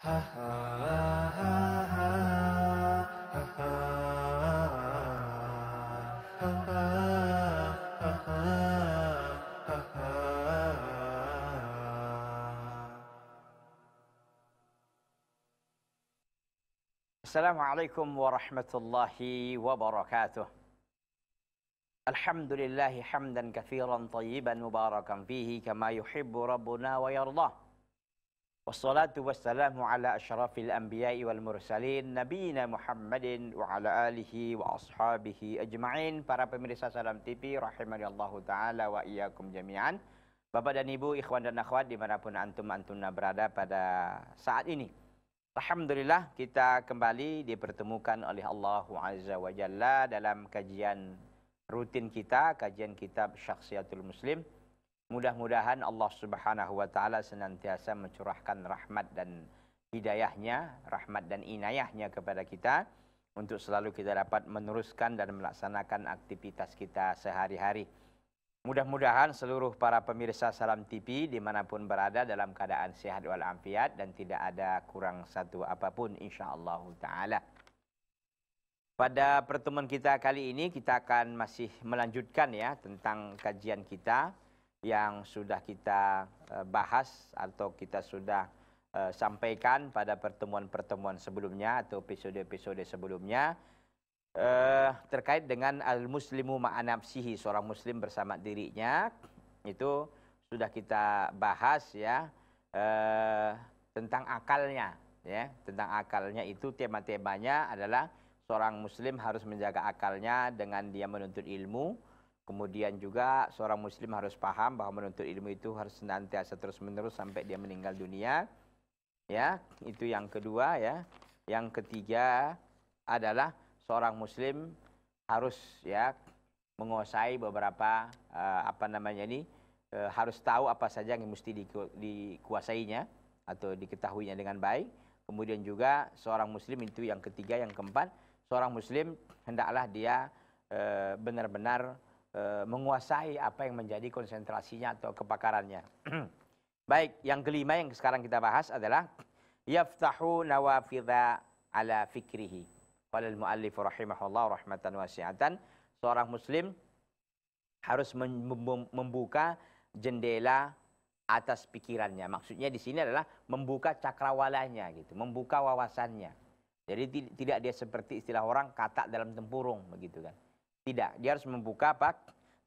السلام عليكم ورحمة الله وبركاته الحمد لله حمدا كثيرا طيبا مباركا فيه كما يحب ربنا ويرضاه Wassalatu wassalamu ala asyrafil anbiya'i wal mursalin nabiyina Muhammadin wa ala alihi wa ashabihi ajma'in. Para pemirsa Salam TV rahimani Allah taala wa iyyakum jami'an. Bapak dan Ibu, ikhwan dan akhwat dimanapun antum antuna berada pada saat ini. Alhamdulillah kita kembali dipertemukan oleh Allah Azza wa Jalla dalam kajian rutin kita, kajian kitab Syakhsiyatul Muslim. Mudah-mudahan Allah Subhanahu wa taala senantiasa mencurahkan rahmat dan hidayahnya, rahmat dan inayahnya kepada kita untuk selalu kita dapat meneruskan dan melaksanakan aktivitas kita sehari-hari. Mudah-mudahan seluruh para pemirsa Salam TV di mana pun berada dalam keadaan sehat walafiat dan tidak ada kurang satu apa pun insyaAllah ta'ala. Pada pertemuan kita kali ini kita akan masih melanjutkan ya tentang kajian kita yang sudah kita uh, bahas atau kita sudah uh, sampaikan pada pertemuan-pertemuan sebelumnya atau episode-episode sebelumnya uh, terkait dengan al-muslimu ma'anafsihi, seorang muslim bersama dirinya, itu sudah kita bahas ya, uh, tentang akalnya. ya Tentang akalnya itu tema-temanya adalah seorang muslim harus menjaga akalnya dengan dia menuntut ilmu, kemudian juga seorang muslim harus paham bahwa menuntut ilmu itu harus senantiasa terus-menerus sampai dia meninggal dunia. Ya, itu yang kedua ya. Yang ketiga adalah seorang muslim harus ya menguasai beberapa uh, apa namanya ini uh, harus tahu apa saja yang mesti diku, dikuasainya atau diketahuinya dengan baik. Kemudian juga seorang muslim itu yang ketiga, yang keempat, seorang muslim hendaklah dia uh, benar-benar uh, menguasai apa yang menjadi konsentrasinya atau kepakarannya. baik, yang kelima yang sekarang kita bahas adalah yaftahu nawafidha ala fikrihi Qala al-muallif rahimahullah rahmatan wasi'atan, seorang muslim harus membuka jendela atas pikirannya. Maksudnya di sini adalah membuka cakrawalanya gitu, membuka wawasannya. Jadi tidak dia seperti istilah orang katak dalam tempurung begitu kan. Tidak, dia harus membuka apa?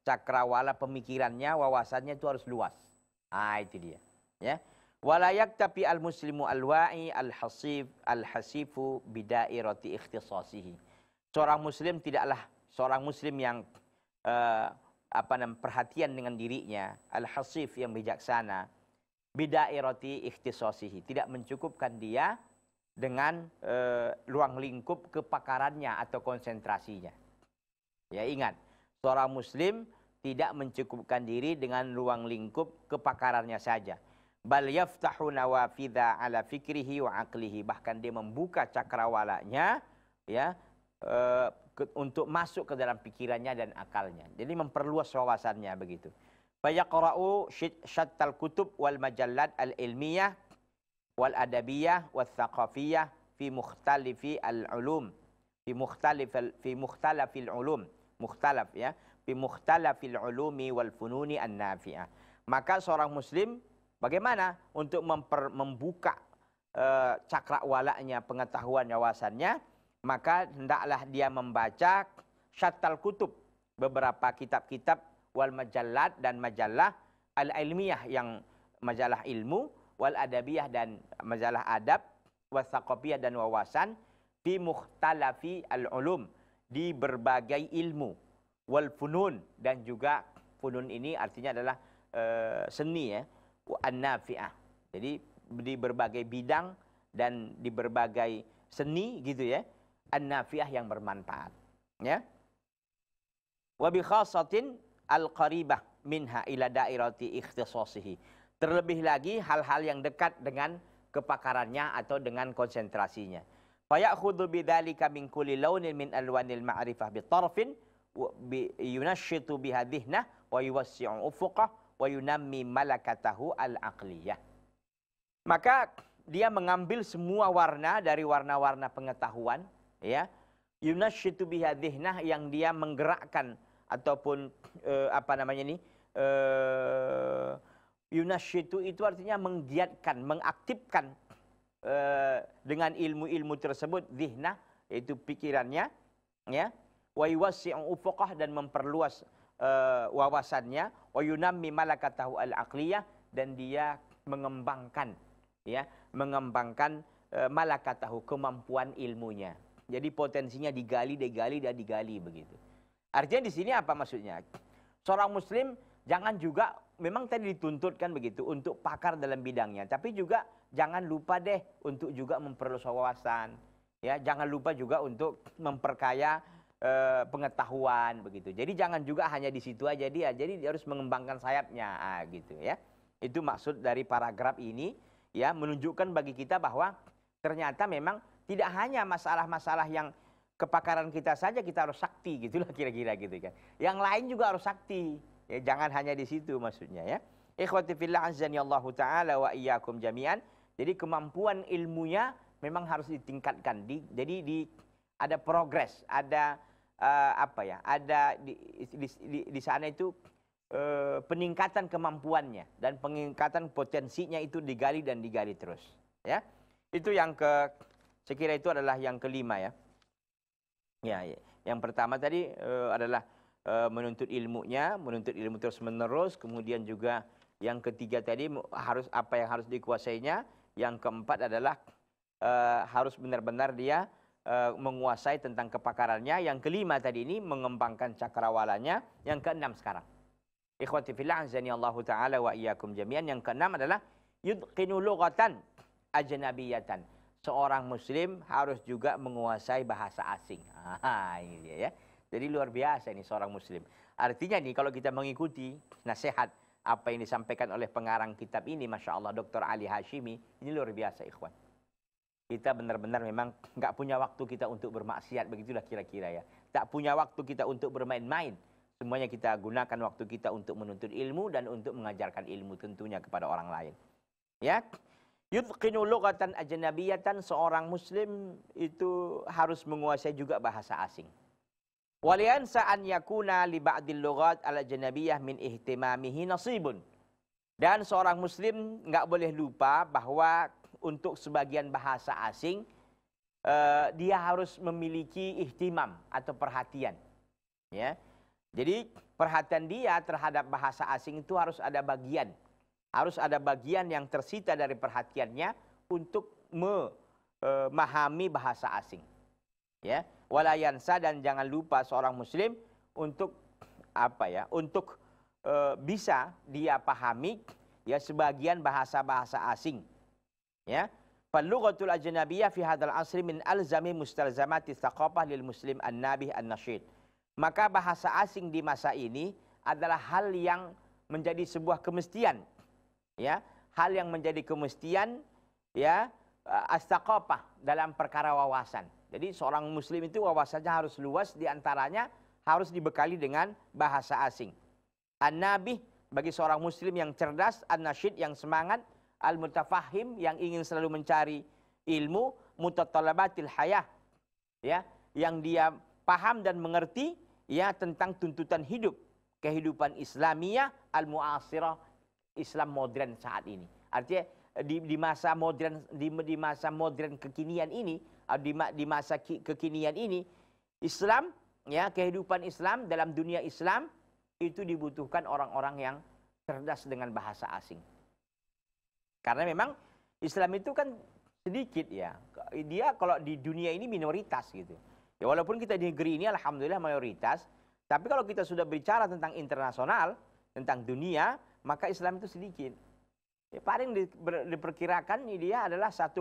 Cakrawala pemikirannya, wawasannya itu harus luas. Ah itu dia. Ya. Walayak tapi al muslimu al wa'i al hasif al hasifu bidairati ikhtisasihi. Seorang muslim tidaklah seorang muslim yang uh, apa namanya perhatian dengan dirinya, al hasif yang bijaksana, bidairati ikhtisasihi. Tidak mencukupkan dia dengan uh, ruang lingkup kepakarannya atau konsentrasinya. Ya ingat, seorang muslim tidak mencukupkan diri dengan ruang lingkup kepakarannya saja. Bal yaftahu nawafidha ala fikrihi wa aqlihi. Bahkan dia membuka cakrawalanya ya uh, ke, untuk masuk ke dalam pikirannya dan akalnya. Jadi memperluas wawasannya begitu. Fayaqra'u syattal kutub wal majallat al ilmiyah wal adabiyah wal thaqafiyah fi mukhtalifi al ulum. Fi mukhtalif fi ulum mukhtalaf ya fi mukhtalafil ulumi wal fununi an nafi'ah maka seorang muslim Bagaimana untuk memper, membuka uh, cakrawalanya, pengetahuan wawasannya? Maka hendaklah dia membaca syatal kutub, beberapa kitab-kitab wal majallat dan majalah al-ilmiyah yang majalah ilmu, wal adabiyah dan majalah adab, wasaqafiyah dan wawasan, fi mukhtalafi al-ulum, di berbagai ilmu, wal funun dan juga funun ini artinya adalah uh, seni ya an-nafi'ah. Jadi di berbagai bidang dan di berbagai seni gitu ya, an-nafi'ah yang bermanfaat. Ya. Wa bi khasatin al-qaribah minha ila dairati ikhtisasihi. Terlebih lagi hal-hal yang dekat dengan kepakarannya atau dengan konsentrasinya. Fayakhudhu bidzalika min kulli launin min alwanil ma'rifah bi tarfin yunashitu biha wa yuwassi'u ufuqah wa yunammi malakatahu al-aqliyah. Maka dia mengambil semua warna dari warna-warna pengetahuan, ya. Yunashitu bihadhihnah yang dia menggerakkan ataupun uh, apa namanya ini uh, yunashitu itu artinya menggiatkan, mengaktifkan uh, dengan ilmu-ilmu tersebut zihnah yaitu pikirannya ya wa yuwassi'u ufuqah dan memperluas uh, wawasannya wa yunammi malakatahu al-aqliyah dan dia mengembangkan ya mengembangkan uh, malakatahu kemampuan ilmunya. Jadi potensinya digali digali dan digali begitu. Artinya di sini apa maksudnya? Seorang muslim jangan juga memang tadi dituntut kan begitu untuk pakar dalam bidangnya. Tapi juga jangan lupa deh untuk juga memperluas wawasan ya jangan lupa juga untuk memperkaya eh, pengetahuan begitu. Jadi jangan juga hanya di situ aja dia. Jadi dia harus mengembangkan sayapnya ah, gitu ya. Itu maksud dari paragraf ini ya menunjukkan bagi kita bahwa ternyata memang tidak hanya masalah-masalah yang kepakaran kita saja kita harus sakti gitulah kira-kira gitu kan. Yang lain juga harus sakti. Ya jangan hanya di situ maksudnya ya. Ikhwati fillah azani Allah taala wa iyyakum jami'an. Jadi kemampuan ilmunya memang harus ditingkatkan. Di, jadi di ada progres, ada uh, apa ya? Ada di, di, di, di sana itu uh, peningkatan kemampuannya dan peningkatan potensinya itu digali dan digali terus, ya. Itu yang ke saya kira itu adalah yang kelima ya. Ya, ya. yang pertama tadi uh, adalah uh, menuntut ilmunya, menuntut ilmu terus menerus, kemudian juga yang ketiga tadi harus apa yang harus dikuasainya, yang keempat adalah uh, harus benar-benar dia uh, menguasai tentang kepakarannya. Yang kelima tadi ini mengembangkan cakrawalanya. Yang keenam sekarang. Ikhwati fillah azani Allah taala wa iyyakum jami'an. Yang keenam adalah yudqinu lughatan ajnabiyatan. Seorang muslim harus juga menguasai bahasa asing. Ah, ini dia ya. Jadi luar biasa ini seorang muslim. Artinya nih kalau kita mengikuti nasihat apa yang disampaikan oleh pengarang kitab ini, Masya Allah Dr. Ali Hashimi, ini luar biasa ikhwan. Kita benar-benar memang nggak punya waktu kita untuk bermaksiat begitulah kira-kira ya. Tak punya waktu kita untuk bermain-main. Semuanya kita gunakan waktu kita untuk menuntut ilmu dan untuk mengajarkan ilmu tentunya kepada orang lain. Ya. Yutqinu lughatan ajnabiyatan seorang muslim itu harus menguasai juga bahasa asing waliansa an yakuna li ba'dil lughat al ajnabiyah min ihtimamihi nasibun dan seorang muslim nggak boleh lupa bahwa untuk sebagian bahasa asing, uh, dia harus memiliki ihtimam atau perhatian. Ya. Jadi perhatian dia terhadap bahasa asing itu harus ada bagian. Harus ada bagian yang tersita dari perhatiannya untuk memahami bahasa asing. Ya, walayansa dan jangan lupa seorang muslim untuk apa ya? Untuk e, bisa dia pahami ya sebagian bahasa-bahasa asing Ya. Falughatul ajnabiyah fi hadzal asri min alzami mustalzamati thaqafah lil muslim an-nabih an-nasyid. Maka bahasa asing di masa ini adalah hal yang menjadi sebuah kemestian. Ya, hal yang menjadi kemestian ya astaqafah dalam perkara wawasan. Jadi seorang muslim itu wawasannya harus luas di antaranya harus dibekali dengan bahasa asing. An-nabih bagi seorang muslim yang cerdas, an-nasyid yang semangat, al-mutafahim yang ingin selalu mencari ilmu, mutatalabatil hayah. Ya, yang dia paham dan mengerti ya tentang tuntutan hidup, kehidupan Islamiyah al-mu'asirah, Islam modern saat ini. Artinya di, di masa modern di, di masa modern kekinian ini, di, di masa kekinian ini Islam ya kehidupan Islam dalam dunia Islam itu dibutuhkan orang-orang yang cerdas dengan bahasa asing. Karena memang Islam itu kan sedikit ya. Dia kalau di dunia ini minoritas gitu. Ya walaupun kita di negeri ini alhamdulillah mayoritas, tapi kalau kita sudah bicara tentang internasional, tentang dunia, maka Islam itu sedikit. Ya, paling di, ber, diperkirakan dia adalah 1,8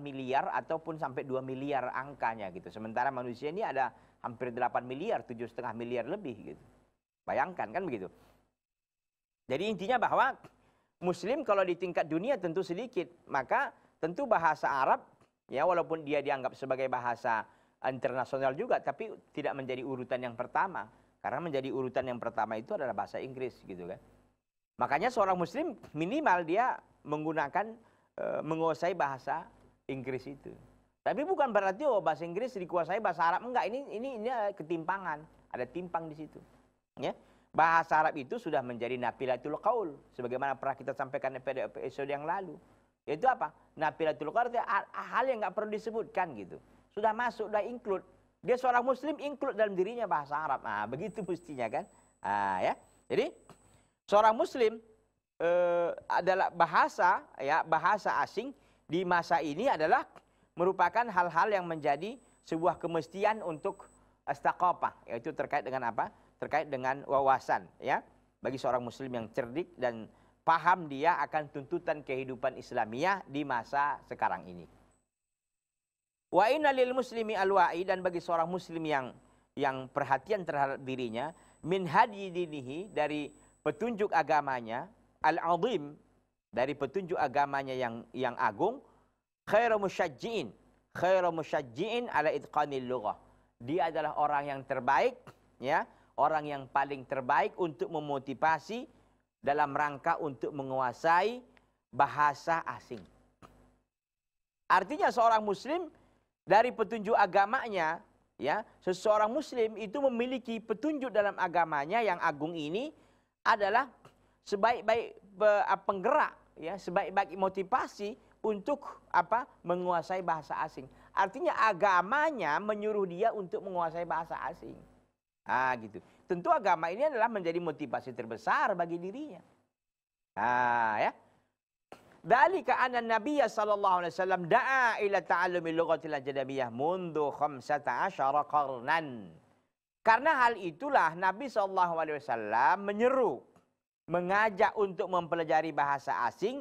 miliar ataupun sampai 2 miliar angkanya gitu. Sementara manusia ini ada hampir 8 miliar, 7,5 miliar lebih gitu. Bayangkan kan begitu. Jadi intinya bahwa Muslim kalau di tingkat dunia tentu sedikit, maka tentu bahasa Arab ya walaupun dia dianggap sebagai bahasa internasional juga tapi tidak menjadi urutan yang pertama karena menjadi urutan yang pertama itu adalah bahasa Inggris gitu kan. Makanya seorang muslim minimal dia menggunakan uh, menguasai bahasa Inggris itu. Tapi bukan berarti oh bahasa Inggris dikuasai bahasa Arab enggak. Ini ini ini ketimpangan, ada timpang di situ. Ya. Bahasa Arab itu sudah menjadi nafilatul qaul sebagaimana pernah kita sampaikan pada episode yang lalu. Yaitu apa? Nafilatul qaul itu hal yang enggak perlu disebutkan gitu. Sudah masuk, sudah include. Dia seorang muslim include dalam dirinya bahasa Arab. Nah, begitu mestinya kan? Ah, ya. Jadi seorang muslim eh, adalah bahasa ya, bahasa asing di masa ini adalah merupakan hal-hal yang menjadi sebuah kemestian untuk astaqafah yaitu terkait dengan apa? Terkait dengan wawasan ya. Bagi seorang muslim yang cerdik dan paham dia akan tuntutan kehidupan Islamiah di masa sekarang ini. Wa inna lil muslimi alwa'i dan bagi seorang muslim yang yang perhatian terhadap dirinya min hadi dinihi dari petunjuk agamanya al-azim dari petunjuk agamanya yang yang agung khairu musyajjiin khairu musyajjiin ala itqanil lughah. Dia adalah orang yang terbaik ya. Orang yang paling terbaik untuk memotivasi dalam rangka untuk menguasai bahasa asing. Artinya seorang muslim dari petunjuk agamanya ya seseorang muslim itu memiliki petunjuk dalam agamanya yang agung ini adalah sebaik-baik penggerak ya sebaik-baik motivasi untuk apa? menguasai bahasa asing. Artinya agamanya menyuruh dia untuk menguasai bahasa asing. Ah gitu. Tentu agama ini adalah menjadi motivasi terbesar bagi dirinya. Ah ya. Dalika anna Nabi sallallahu alaihi wasallam da'a ila ta'allumi lughatil ajnabiyah mundu 15 qarnan. Karena hal itulah Nabi wasallam menyeru mengajak untuk mempelajari bahasa asing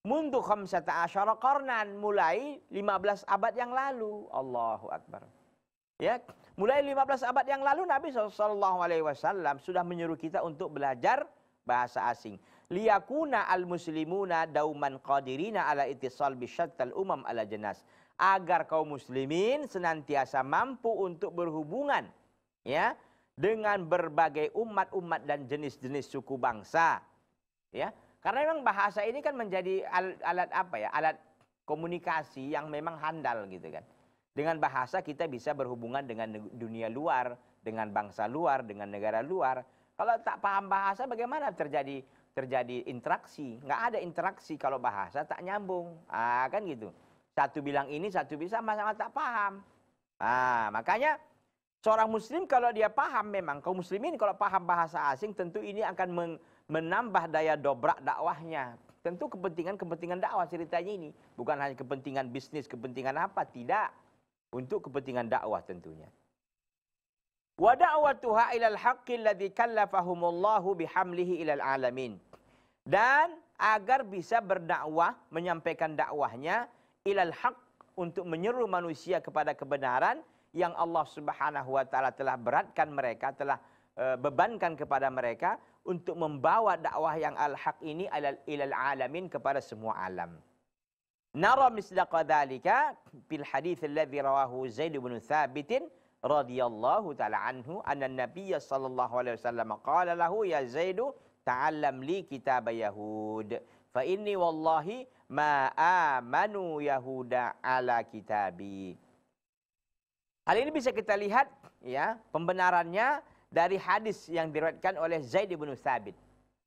Mundu khamsata asyara qarnan mulai 15 abad yang lalu. Allahu akbar. Ya, mulai 15 abad yang lalu Nabi wasallam sudah menyuruh kita untuk belajar bahasa asing. Liyakuna al-muslimuna dauman qadirina ala ittisal bisyattal umam ala jenas. Agar kaum muslimin senantiasa mampu untuk berhubungan ya dengan berbagai umat-umat dan jenis-jenis suku bangsa. Ya, karena memang bahasa ini kan menjadi alat, alat apa ya? Alat komunikasi yang memang handal gitu kan. Dengan bahasa kita bisa berhubungan dengan dunia luar, dengan bangsa luar, dengan negara luar. Kalau tak paham bahasa bagaimana terjadi terjadi interaksi? Nggak ada interaksi kalau bahasa tak nyambung. Ah kan gitu. Satu bilang ini, satu bisa sama-sama tak paham. Ah, makanya seorang muslim kalau dia paham memang kaum muslimin kalau paham bahasa asing tentu ini akan menambah daya dobrak dakwahnya. Tentu kepentingan-kepentingan dakwah ceritanya ini. Bukan hanya kepentingan bisnis, kepentingan apa. Tidak. Untuk kepentingan dakwah tentunya. Wa da'watuha ilal haqqi alladhi kallafahumullahu bihamlihi ilal alamin. Dan agar bisa berdakwah, menyampaikan dakwahnya ilal haq untuk menyeru manusia kepada kebenaran yang Allah Subhanahu wa taala telah beratkan mereka, telah uh, bebankan kepada mereka untuk membawa dakwah yang al-haq ini ilal alamin kepada semua alam. Nara misdaqa dhalika fil hadits alladhi rawahu Zaid bin Thabit radhiyallahu taala anhu anna Nabiy sallallahu alaihi wasallam qala lahu ya Zaid ta'allam li kitab Yahud fa inni wallahi ma amanu yahuda ala kitabi. Hal ini bisa kita lihat ya pembenarannya dari hadis yang diriwayatkan oleh Zaid bin Thabit.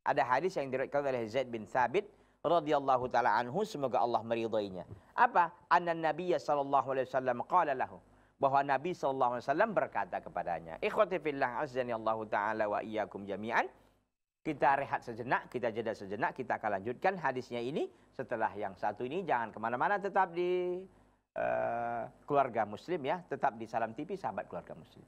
Ada hadis yang diriwayatkan oleh Zaid bin Thabit radhiyallahu taala anhu semoga Allah meridainya. Apa? Anna Nabi sallallahu alaihi wasallam qala lahu bahwa Nabi sallallahu alaihi wasallam berkata kepadanya, "Ikhwati fillah azani Allah taala wa iyyakum jami'an." Kita rehat sejenak, kita jeda sejenak, kita akan lanjutkan hadisnya ini setelah yang satu ini jangan ke mana-mana tetap di uh, keluarga muslim ya, tetap di Salam TV sahabat keluarga muslim.